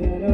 Thank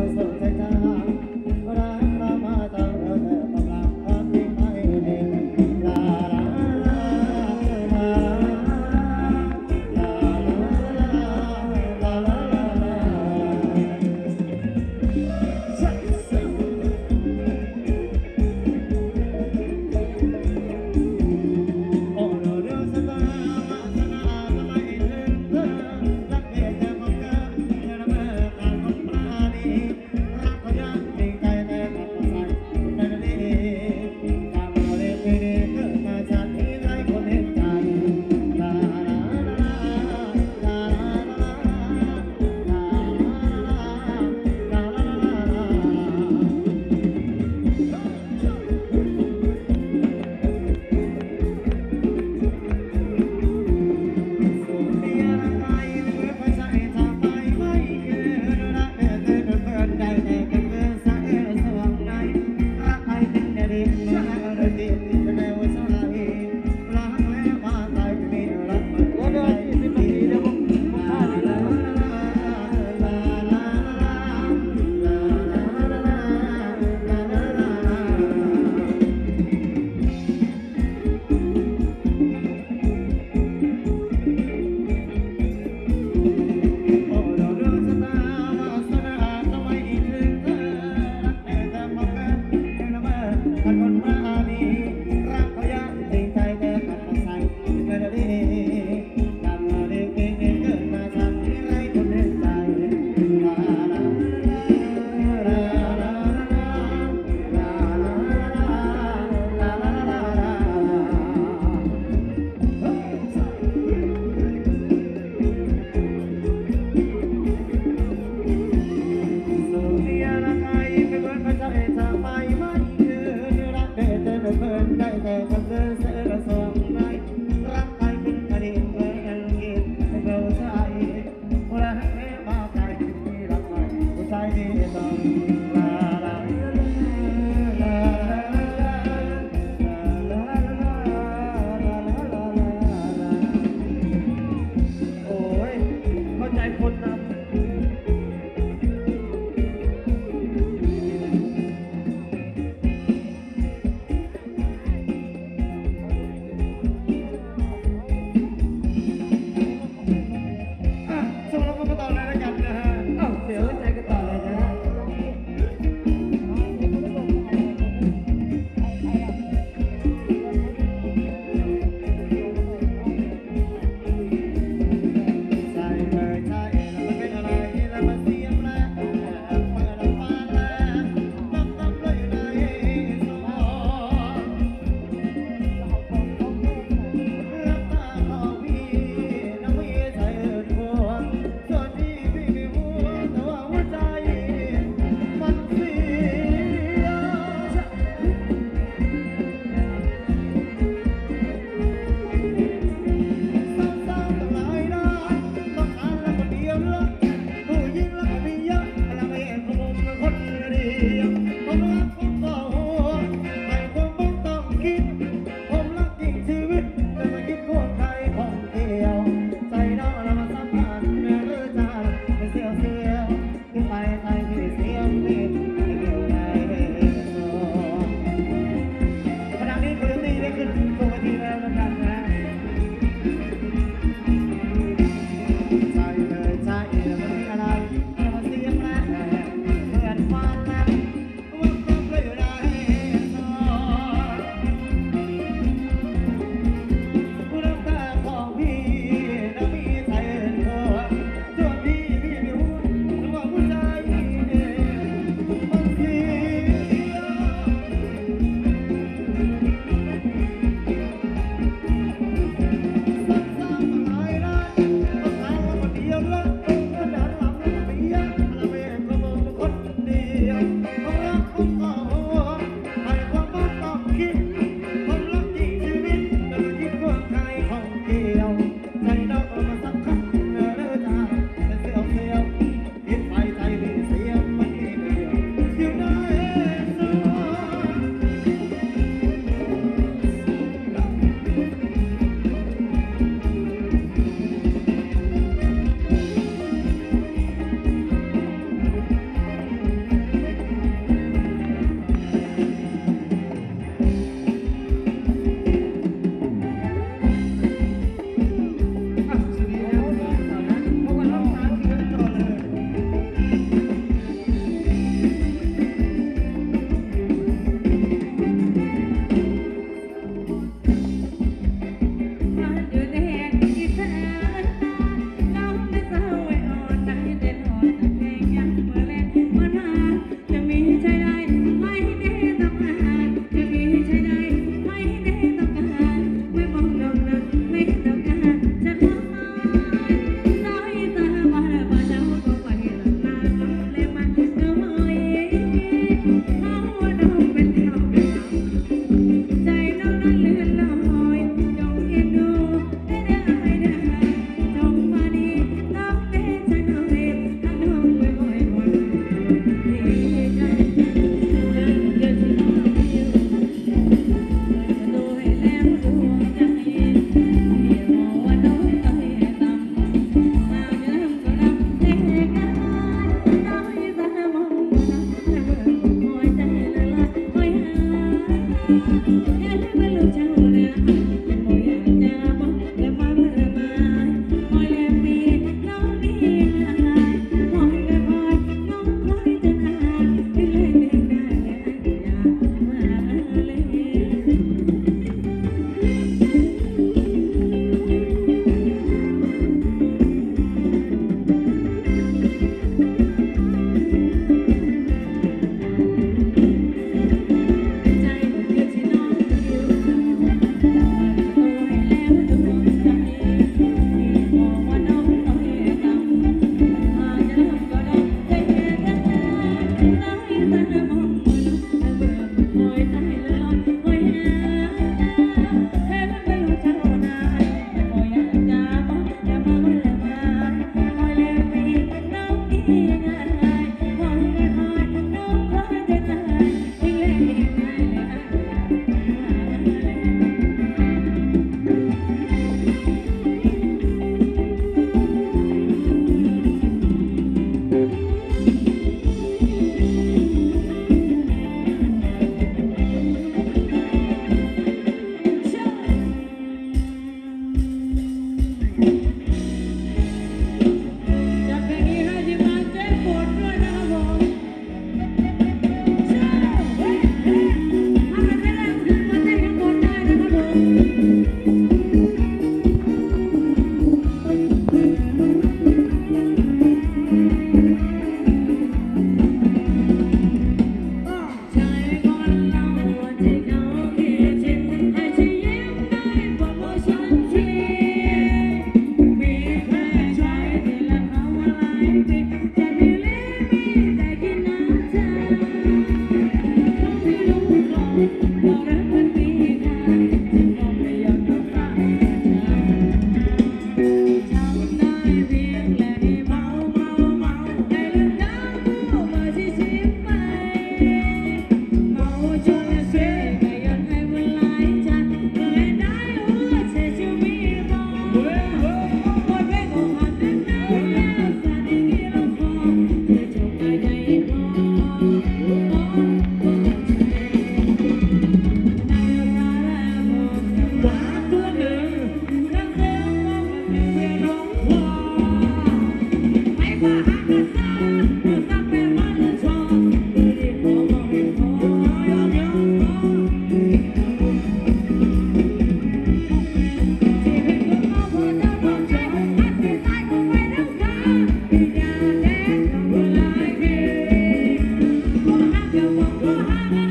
Thank you.